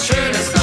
schönes